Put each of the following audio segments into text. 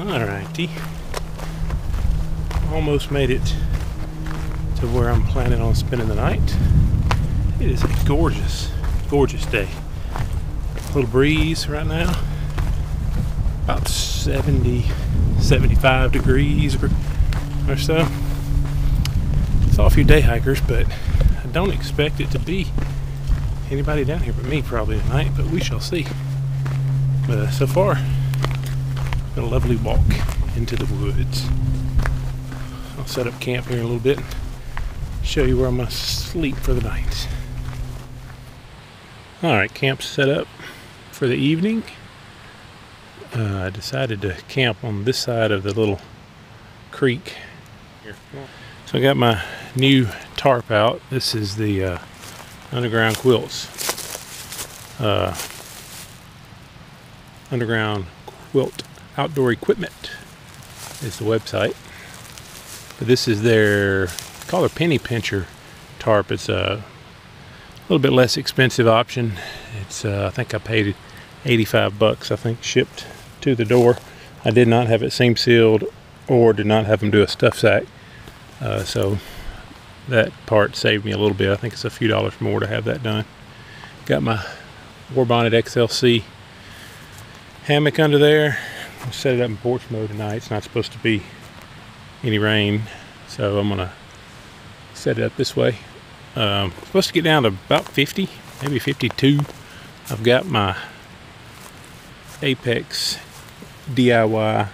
Alrighty. Almost made it to where I'm planning on spending the night. It is a gorgeous, gorgeous day. A little breeze right now. About 70, 75 degrees or, so. Saw a few day hikers, but I don't expect it to be anybody down here but me probably tonight, but we shall see. But uh, so far, a lovely walk into the woods. I'll set up camp here in a little bit and show you where I'm going to sleep for the night. Alright, camp set up for the evening. Uh, I decided to camp on this side of the little creek. So I got my new tarp out. This is the uh, Underground Quilts. Uh, underground Quilt Outdoor Equipment is the website. But this is their, call it penny pincher tarp. It's a little bit less expensive option. It's, uh, I think I paid 85 bucks, I think, shipped to the door. I did not have it seam sealed or did not have them do a stuff sack. Uh, so that part saved me a little bit. I think it's a few dollars more to have that done. Got my Warbonnet XLC hammock under there. I'll set it up in porch mode tonight. It's not supposed to be any rain, so I'm gonna set it up this way. Um, supposed to get down to about 50, maybe 52. I've got my Apex DIY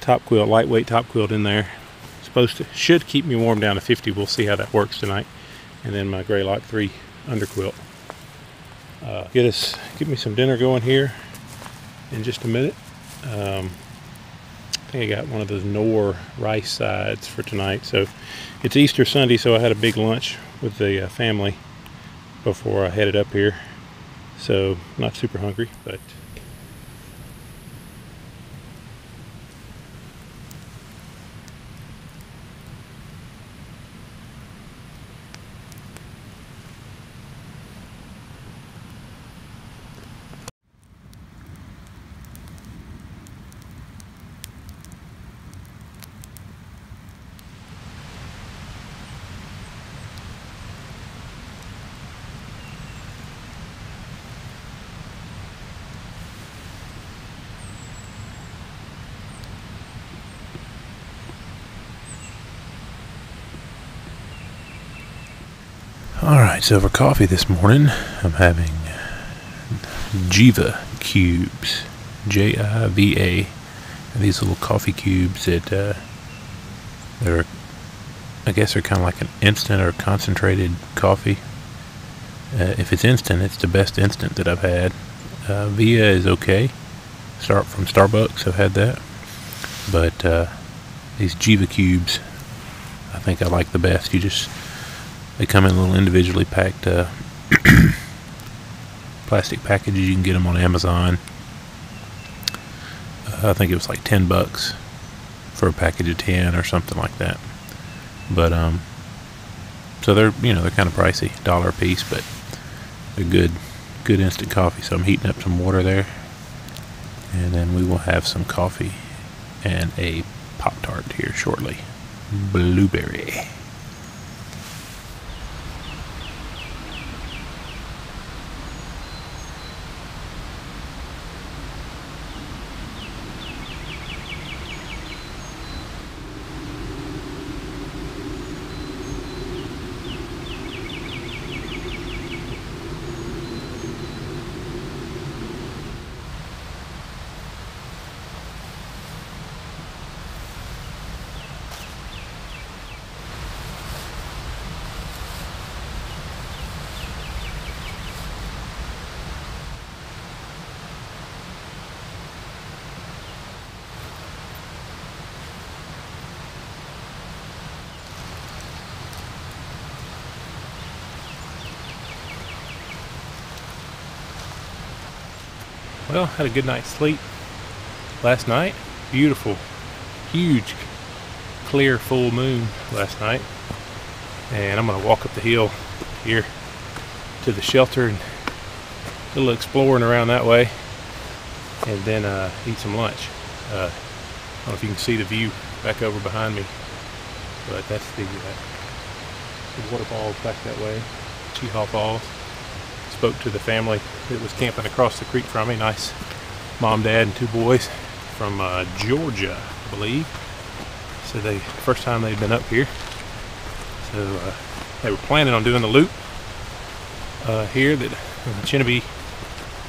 top quilt, lightweight top quilt in there. Supposed to, should keep me warm down to 50. We'll see how that works tonight. And then my Greylock 3 underquilt. Uh, get us, get me some dinner going here in just a minute. Um, I think I got one of those Knorr rice sides for tonight. So it's Easter Sunday, so I had a big lunch with the uh, family before I headed up here. So not super hungry, but All right, so for coffee this morning, I'm having Jiva cubes, J I V A. These little coffee cubes that uh, they're, I guess, they're kind of like an instant or concentrated coffee. Uh, if it's instant, it's the best instant that I've had. Uh, Via is okay. Start from Starbucks, I've had that, but uh, these Jiva cubes, I think I like the best. You just they come in little individually packed uh, plastic packages. You can get them on Amazon. Uh, I think it was like 10 bucks for a package of 10 or something like that. But, um, so they're, you know, they're kind of pricey, dollar a piece, but they're good, good instant coffee. So I'm heating up some water there. And then we will have some coffee and a Pop Tart here shortly. Blueberry. Well, had a good night's sleep last night. Beautiful, huge, clear full moon last night. And I'm going to walk up the hill here to the shelter and a little exploring around that way and then uh, eat some lunch. Uh, don't know if you can see the view back over behind me, but that's the, uh, the back that way, Cheaha Falls. Spoke to the family that was camping across the creek from me. Nice mom, dad, and two boys from uh, Georgia, I believe. So they first time they'd been up here. So uh, they were planning on doing the loop uh, here, that the Chinnabee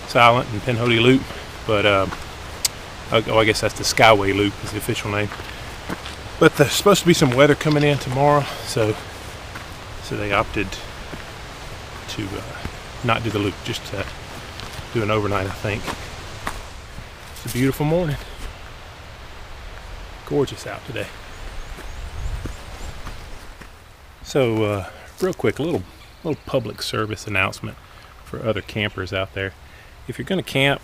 Silent and Pinhoti Loop, but um, oh, I guess that's the Skyway Loop is the official name. But there's supposed to be some weather coming in tomorrow, so so they opted to uh, not do the loop, just to do an overnight, I think. It's a beautiful morning. Gorgeous out today. So, uh, real quick, a little little public service announcement for other campers out there. If you're going to camp,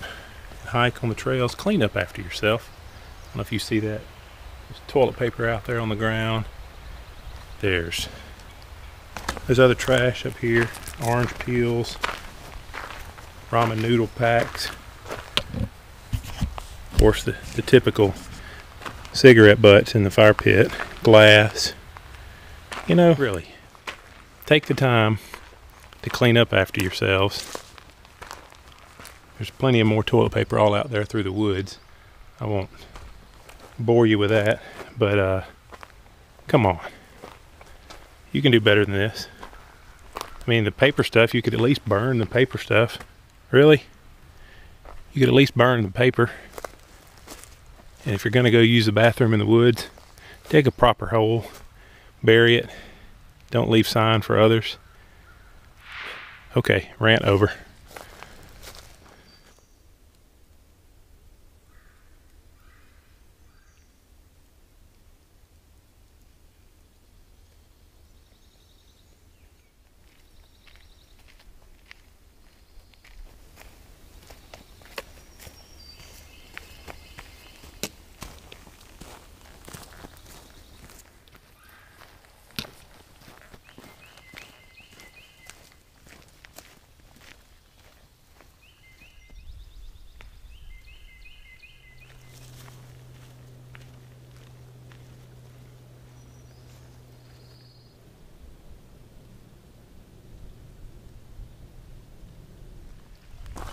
and hike on the trails, clean up after yourself. I don't know if you see that. There's toilet paper out there on the ground. There's there's other trash up here, orange peels, ramen noodle packs. Of course, the, the typical cigarette butts in the fire pit, glass. You know, really, take the time to clean up after yourselves. There's plenty of more toilet paper all out there through the woods. I won't bore you with that, but uh, come on. You can do better than this. I mean, the paper stuff, you could at least burn the paper stuff. Really? You could at least burn the paper. And if you're going to go use the bathroom in the woods, dig a proper hole, bury it. Don't leave sign for others. Okay, rant over.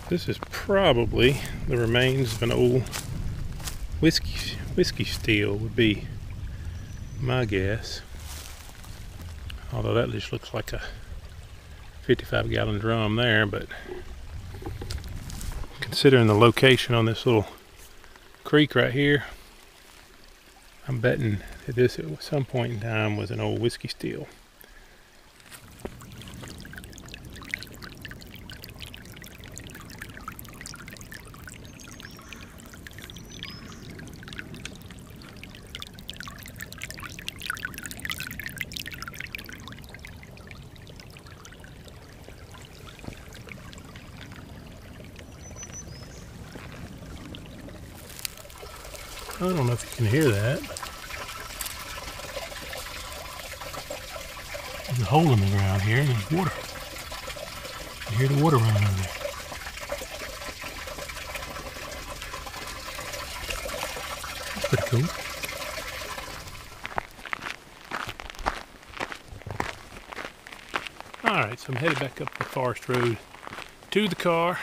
This is probably the remains of an old whiskey whiskey still would be my guess. Although that just looks like a 55 gallon drum there, but considering the location on this little creek right here, I'm betting that this at some point in time was an old whiskey still. I don't know if you can hear that. There's a hole in the ground here and there's water. You hear the water running over there. That's pretty cool. Alright, so I'm headed back up the forest road to the car.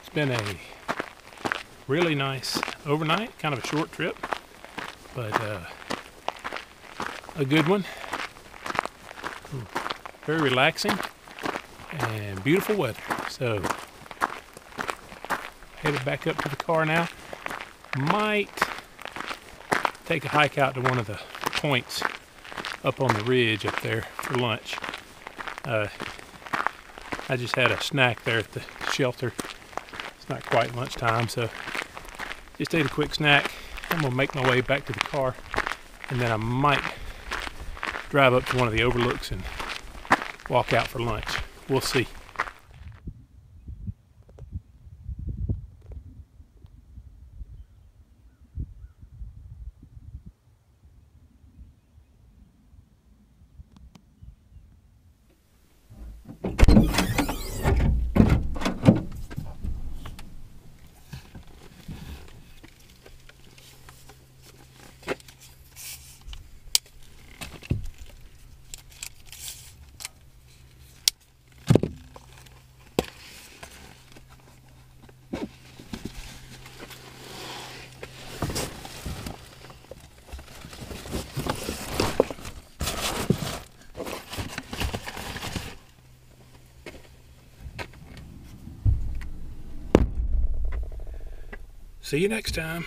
It's been a really nice overnight, kind of a short trip, but uh, a good one. Very relaxing and beautiful weather. So, headed back up to the car now. Might take a hike out to one of the points up on the ridge up there for lunch. Uh, I just had a snack there at the shelter. It's not quite lunchtime, so just ate a quick snack. I'm gonna make my way back to the car and then I might drive up to one of the overlooks and walk out for lunch. We'll see. See you next time.